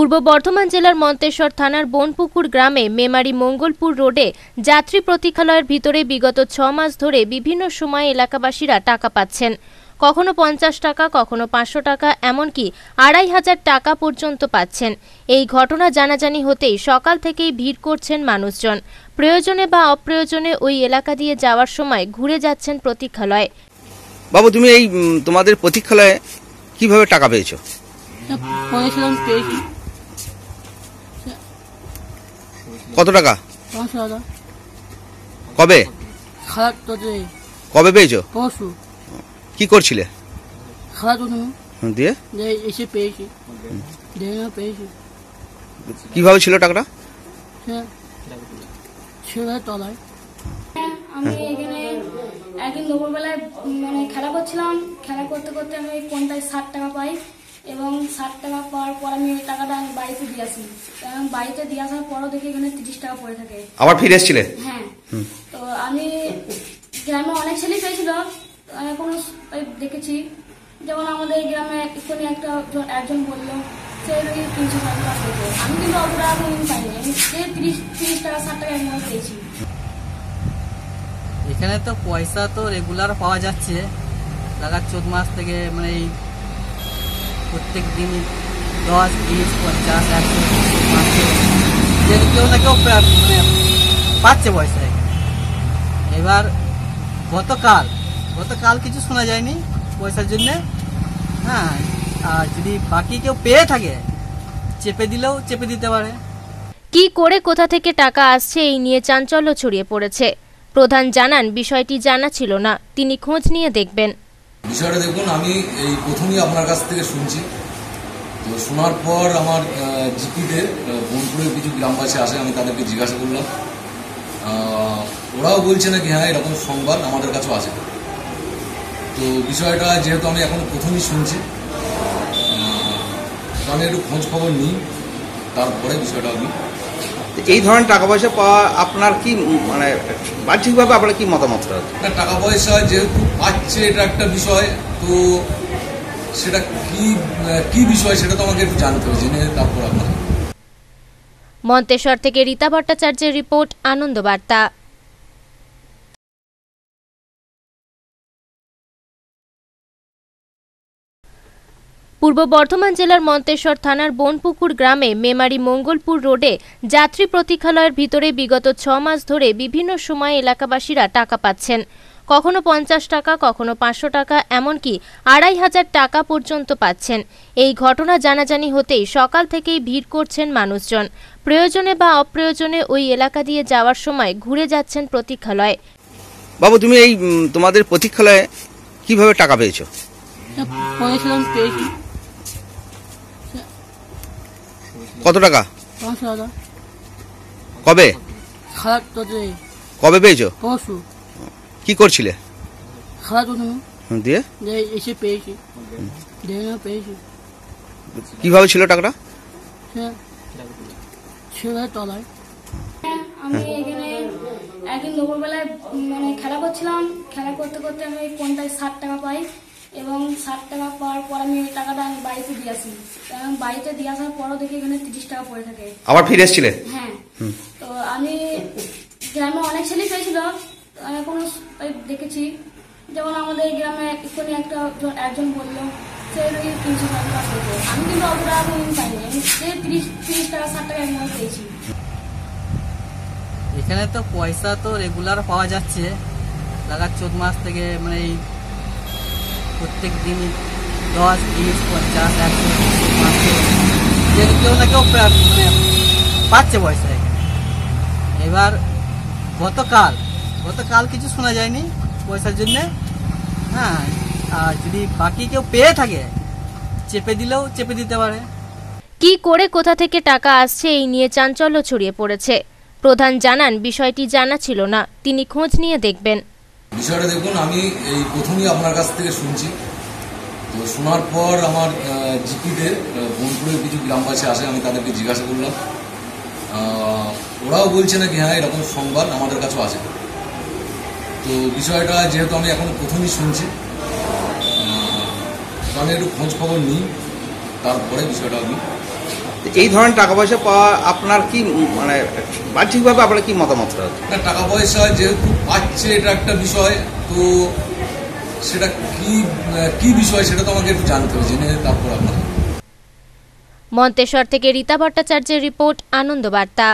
পূর্ব বর্ধমান জেলার মন্তেশ্বর থানার বনপুকুর গ্রামে মেমারি মঙ্গলপুর রোডে যাত্রী প্রতীক্ষালয়ের ভিতরে বিগত ছ মাস ধরে বিভিন্ন সময় এলাকাবাসীরা টাকা পাচ্ছেন। কখনো পঞ্চাশ টাকা কখনো পাঁচশো টাকা এমনকি আড়াই হাজার টাকা পর্যন্ত পাচ্ছেন। এই ঘটনা জানাজানি হতেই সকাল থেকেই ভিড় করছেন মানুষজন। প্রয়োজনে বা অপ্রয়োজনে ওই এলাকা দিয়ে যাওয়ার সময় ঘুরে যাচ্ছেন প্রতীক্ষালয়। বাবু তুমি এই তোমাদের প্রতীক্ষালয়ে কীভাবে টাকা পেয়েছ। কত টাকা? কবে? খারাপ তো যে কবে পেয়েছ? পরশু। কি করছিলে? খারাপ দিয়ে? যে এসে পেয়েছি। পেয়েছি। কীভাবে ছিল টাকাটা? তলায়। আমি এখানে একদিন দুপুরবেলায় মানে খেলা করছিলাম। খেলা করতে করতে আমি ওই কোনটায় ষাট টাকা পাই। এবং ষাট টাকা পাওয়ার পর আমি ওই টাকাটা আমি বাড়িতে দিয়ে আসি। এবং বাড়িতে দিয়ে আসার পরও দেখি এখানে তিরিশ টাকা পড়ে থাকে। আবার ফিরে এসছিলে? হ্যাঁ। তো আমি গ্রামে অনেক ছেলে পেয়েছিল। আমি কোনো ওই দেখেছি। যেমন আমাদের গ্রামে এক্ষুনি একটা একজন বলল সে নাকি তিনশো টাকা পেয়েছে আমি কিন্তু অত টাকা কোনোদিন পাইনি। আমি সে তিরিশ তিরিশ টাকা ষাট টাকা এমন পেয়েছি। এখানে তো পয়সা তো রেগুলার পাওয়া যাচ্ছে। লাগার চোদ্দ মাস থেকে মানে এই প্রত্যেক দিন দশ, বিশ, পঞ্চাশ, একশো পাঁচশো। কেউ না কেউ মানে পাচ্ছে পয়সা এখানে। এবার গতকাল গতকাল কিছু শোনা যায়নি পয়সার জন্যে। হ্যাঁ আর যদি বাকি কেউ পেয়ে থাকে, চেপে দিলেও চেপে দিতে পারে। কি করে কোথা থেকে টাকা আসছে এই নিয়ে চাঞ্চল্য ছড়িয়ে পড়েছে? প্রধান জানান, বিষয়টি জানা ছিল না। তিনি খোঁজ নিয়ে দেখবেন। বিষয়টা দেখুন, আমি এই প্রথমেই আপনার কাছ থেকে শুনছি। তো শোনার পর আমার জিপিতে বোনপুরের কিছু গ্রামবাসী আসে, আমি তাদেরকে জিজ্ঞাসা করলাম। ওরাও বলছে নাকি হ্যাঁ এরকম সংবাদ আমাদের কাছেও আছে। তো বিষয়টা যেহেতু আমি এখন প্রথমেই শুনছি আমি একটু খোঁজ খবর নিই, তারপরে বিষয়টা আমি এই ধরনের টাকা পয়সা পাওয়া আপনার কি মানে বাহ্যিকভাবে আপনার কি মতামত রয়েছে? টাকা পয়সা যেহেতু পাচ্ছে এটা একটা বিষয়। তো সেটা কি কি বিষয় সেটা তো আমাকে একটু জানতে হবে জেনে তারপর আপনার মন্তেশ্বর থেকে রীতা ভট্টাচার্যের রিপোর্ট আনন্দবার্তা পূর্ব বর্ধমান জেলার মন্তেশ্বর থানার বনপুকুর গ্রামে মেমারি মঙ্গলপুর রোডে যাত্রী প্রতীক্ষালয়ের ভিতরে বিগত ছ মাস ধরে বিভিন্ন সময় এলাকাবাসীরা টাকা পাচ্ছেন। কখনো পঞ্চাশ টাকা কখনো পাঁচশো টাকা এমনকি আড়াই হাজার টাকা পর্যন্ত পাচ্ছেন। এই ঘটনা জানাজানি হতেই সকাল থেকেই ভিড় করছেন মানুষজন। প্রয়োজনে বা অপ্রয়োজনে ওই এলাকা দিয়ে যাওয়ার সময় ঘুরে যাচ্ছেন প্রতীক্ষালয়। বাবু তুমি এই তোমাদের প্রতীক্ষালয়ে কীভাবে টাকা পেয়েছ? পেয়েছি। কত টাকা? কবে? খারাপ তো যে কবে পেয়েছ? পরশু। কি করছিলে? খারাপ দিয়ে? যে এসে পেয়েছি। না পেয়েছি। কীভাবে ছিল টাকাটা? তলায়। আমি এখানে একদিন দুপুরবেলায় মানে খেলা করছিলাম। খেলা করতে করতে আমি ওই কোনটায় ষাট টাকা পাই। এবং ষাট টাকা পাওয়ার পর আমি ওই টাকাটা আমি বাড়িতে দিয়ে আসি। এবং বাড়িতে দিয়ে আসার পরও দেখি এখানে তিরিশ টাকা পড়ে থাকে। আবার ফিরে এসছিলে? হ্যাঁ। তো আমি গ্রামে অনেক ছেলে পেয়েছিল। আমি কোনো ওই দেখেছি। যেমন আমাদের গ্রামে এক্ষুনি একটা একজন বলল সে নাকি তিনশো টাকা পেয়েছে আমি কিন্তু অত টাকা কোনোদিন পাইনি। আমি সে তিরিশ তিরিশ টাকা ষাট টাকা এমন পেয়েছি। এখানে তো পয়সা তো রেগুলার পাওয়া যাচ্ছে। লাগার চোদ্দ মাস থেকে মানে এই প্রত্যেক দিন দশ বিশ পঞ্চাশ একশো দুশো, পাঁচশো। যে কেউ না কেউ মানে পাচ্ছে পয়সা। এবার গতকাল গতকাল কিছু শোনা যায়নি পয়সার জন্যে। হ্যাঁ আর যদি বাকি কেউ পেয়ে থাকে চেপে দিলেও চেপে দিতে পারে। কি করে কোথা থেকে টাকা আসছে এই নিয়ে চাঞ্চল্য ছড়িয়ে পড়েছে। প্রধান জানান বিষয়টি জানা ছিল না। তিনি খোঁজ নিয়ে দেখবেন। বিষয়টা দেখুন, আমি এই প্রথমেই আপনার কাছ থেকে শুনছি। তো শোনার পর আমার জিপিতে বোনপুরের কিছু গ্রামবাসী আসে, আমি তাদেরকে জিজ্ঞাসা করলাম। ওরাও বলছে নাকি হ্যাঁ এরকম সংবাদ আমাদের কাছেও আছে। তো বিষয়টা যেহেতু আমি এখন প্রথমেই শুনছি আমি একটু খোঁজ খবর নিই, তারপরে বিষয়টা আমি এই ধরনের টাকা পয়সা পাওয়া আপনার কি মানে বাহ্যিকভাবে আপনার কি মতামত? রয়েছে টাকা পয়সা যেহেতু পাচ্ছে এটা একটা বিষয় তো সেটা কি কি বিষয় সেটা তো আমাকে একটু জানতে হবে জেনে তারপর আপনার মন্তেশ্বর থেকে রীতা ভট্টাচার্যের রিপোর্ট আনন্দবার্তা